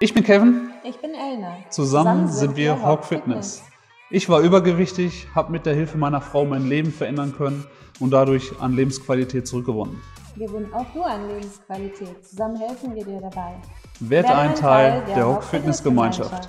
Ich bin Kevin. Ich bin Elna. Zusammen, sind wir Hawk Fitness. Ich war übergewichtig, habe mit der Hilfe meiner Frau mein Leben verändern können und dadurch an Lebensqualität zurückgewonnen. Wir gewinnen auch du an Lebensqualität. Zusammen helfen wir dir dabei. Werde ein Teil der Hawk Fitness Gemeinschaft.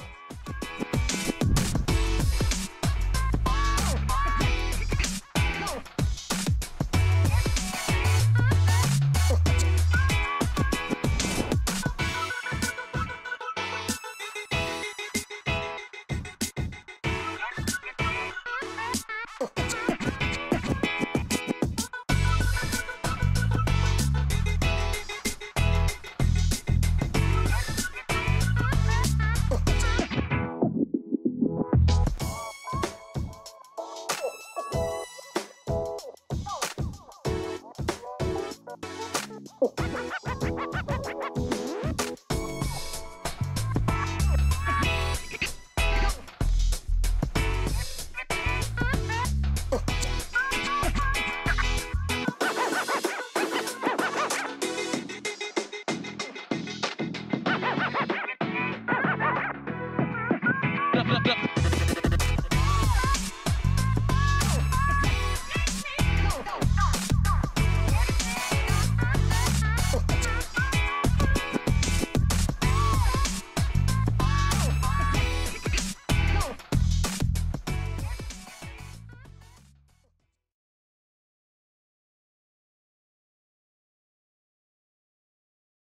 blah, blah.